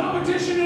competition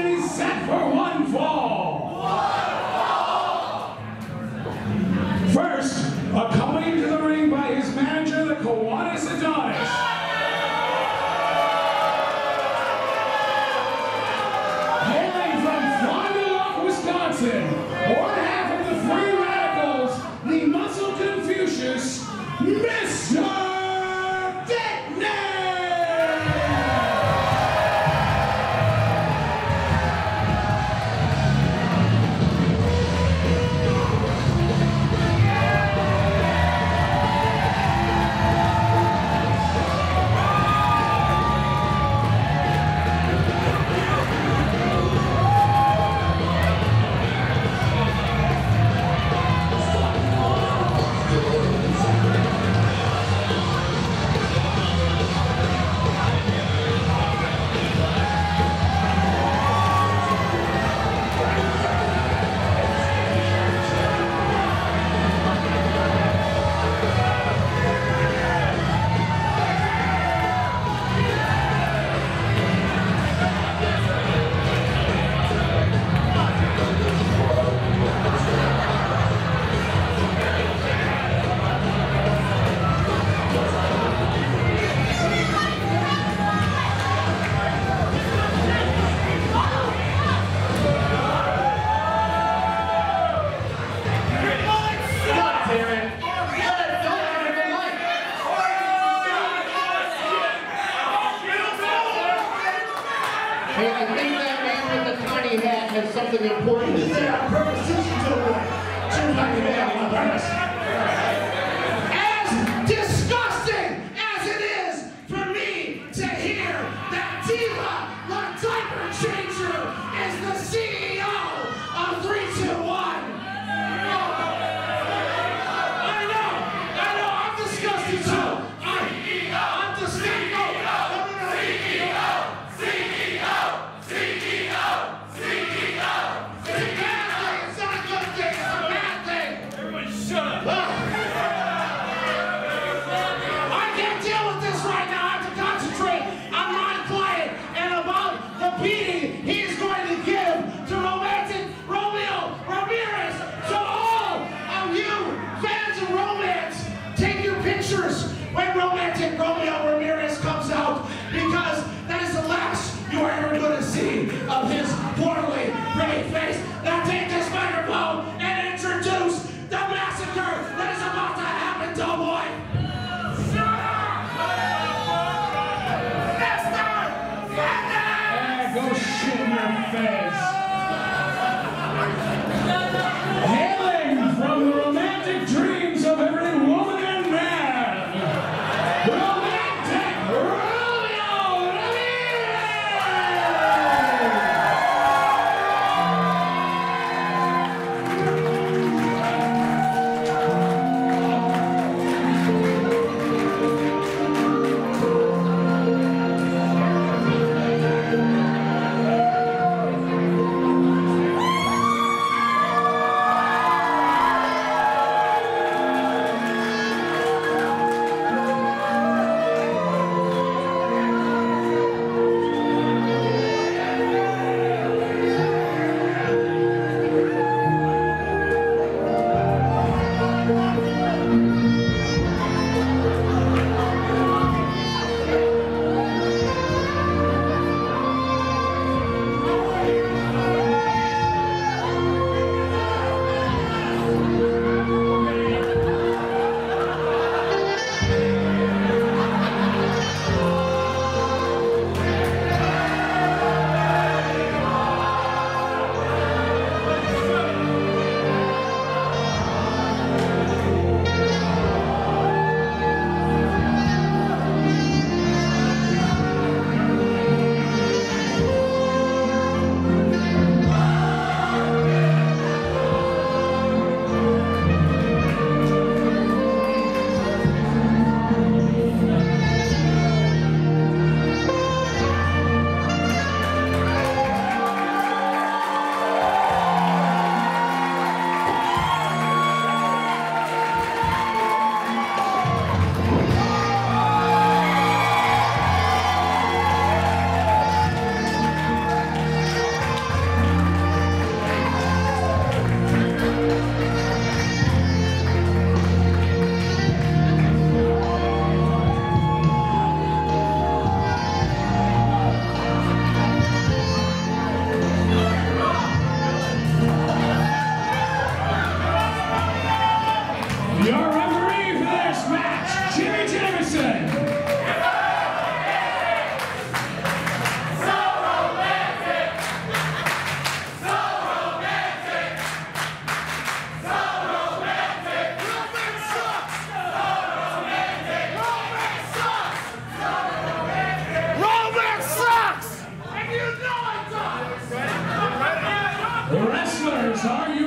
Are you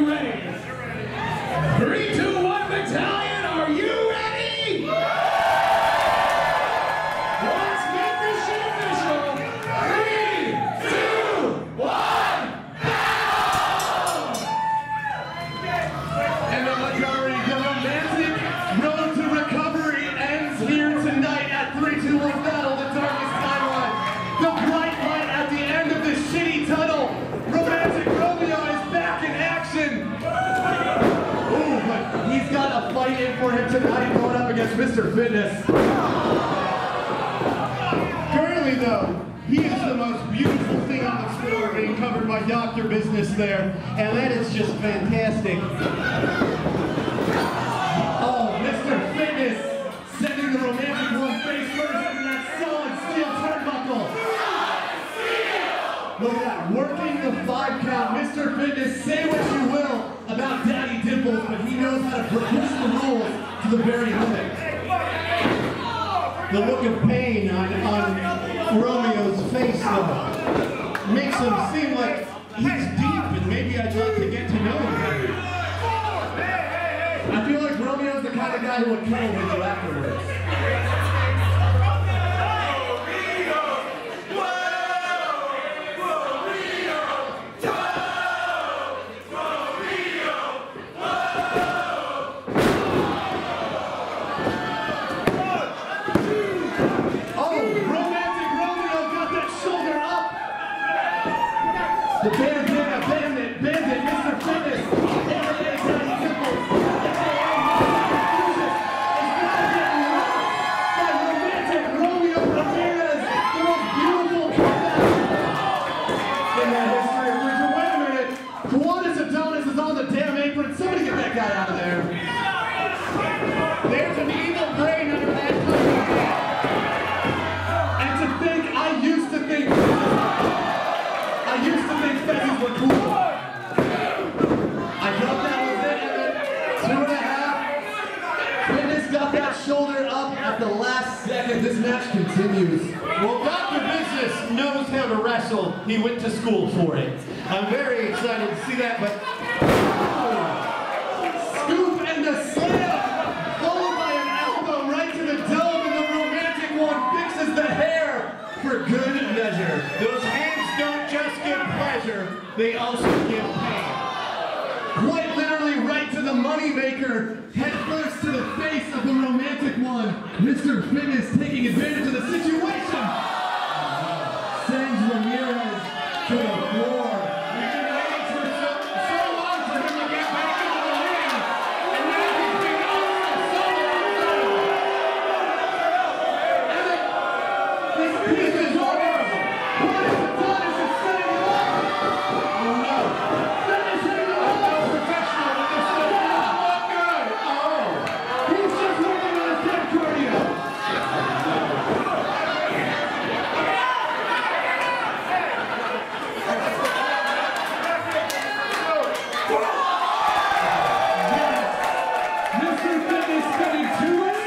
Mr. Fitness. Currently, though, he is the most beautiful thing on the floor being covered by Dr. Business there, and that is just fantastic. Oh, Mr. Fitness sending the romantic one face first into that solid steel turnbuckle. Look at that, working the five count. Mr. Fitness, say what you will about Daddy Dimples, but he knows how to push the rules to the very limit. The look of pain on, on Romeo's face, though, makes him seem like he's deep, and maybe I'd like to get to know him. I feel like Romeo's the kind of guy who would kill with wrestle. He went to school for it. I'm very excited to see that, but Scoop and the slam, followed by an elbow right to the dome, and the romantic one fixes the hair for good measure. those hands don't just give pleasure, they also give pain. Quite literally right to the moneymaker, head first to the face of the romantic one. Mr. Fitness Mr. Fitness spending too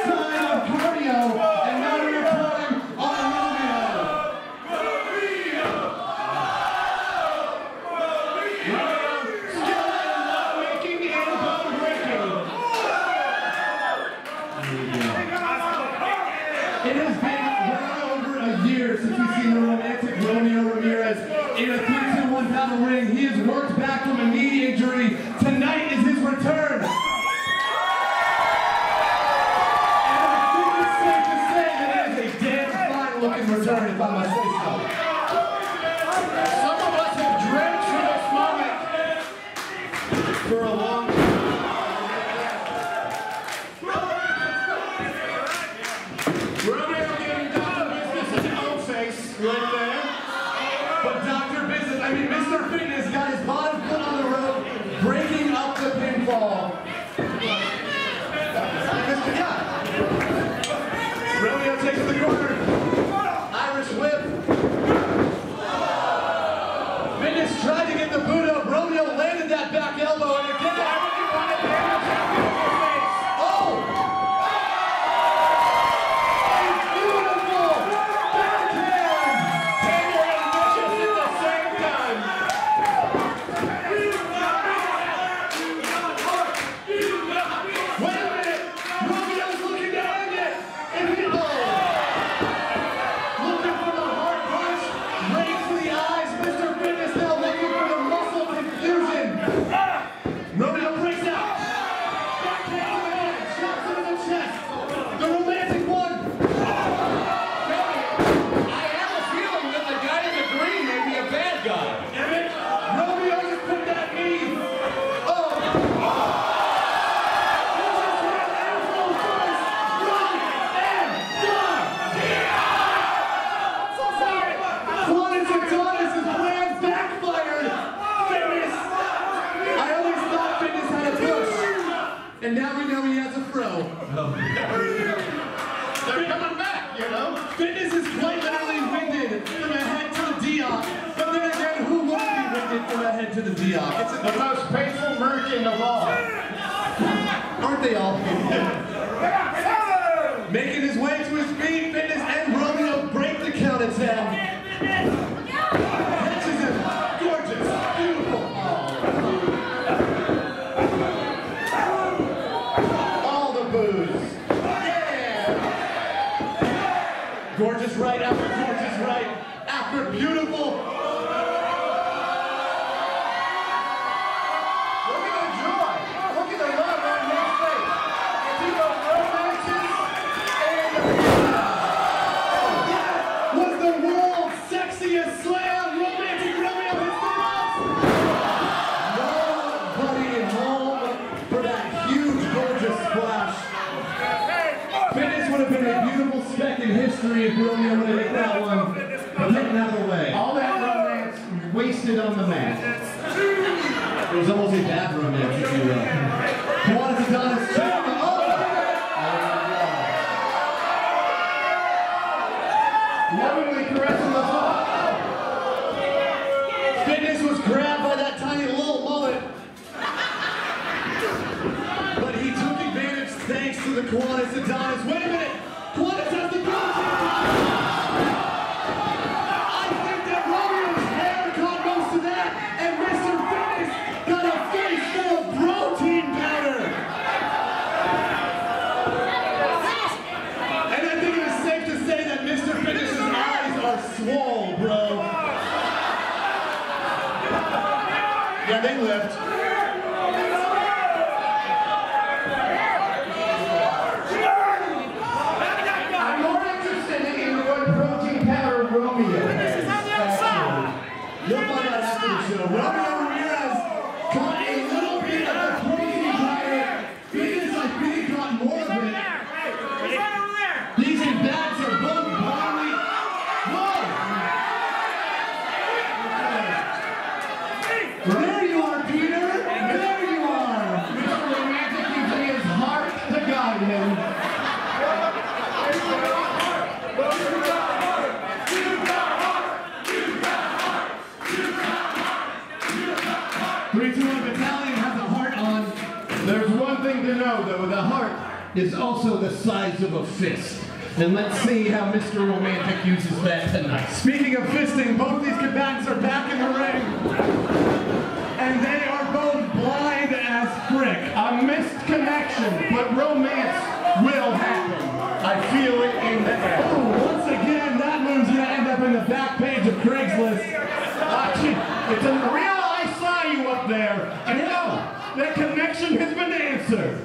takes the corner. The most painful merchant of all. Aren't they all? Making his way to his feet, Fitness and Romeo break the count at 10. Catches him. Gorgeous. Beautiful. All the booze. Gorgeous right after gorgeous right after beautiful. Look at the joy. Look at the love on his face. It's either romances and Was the world's sexiest slam romantic Romeo hits the nuts? Nobody home for that huge gorgeous splash. Fitness would have been a beautiful speck in history if Romeo would have hit that one. But getting out of way. All that romance wasted on the mat. It was almost a bad romance, if you will. Juan Adonis checking oh, the oh! Lovingly caressing the top. Fitness was grabbed by that tiny little mullet. But he took advantage thanks to the Kiwanis Adonis. Wait a minute! Kiwanis has the protein I think that Romeo's hair caught most of that, and Mr. Fitness got a face full of protein powder. And I think it is safe to say that Mr. Fitness's eyes are swole, bro. Yeah, they lift. I'm more interested in what protein powder Romeo has. actually. You'll find out after the show. Romeo Ramirez caught a little bit of the protein powder. Venus, I think, got more of it. These two bats are both blindly. Whoa! There you are, Peter. There you are. Mr. Romantic using his heart to guide him. Three, two, one battalion has a heart on. There's one thing to know though, the heart is also the size of a fist. And let's see how Mr. Romantic uses that tonight. Speaking of fisting, both these combatants are back in the ring. And they a missed connection, but romance will happen. I feel it in the air. Oh, once again, that moon's gonna end up in the back page of Craigslist. Ah, uh, it's a real I saw you up there. And you know, that connection has been answered.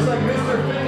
looks like Mr. Finn.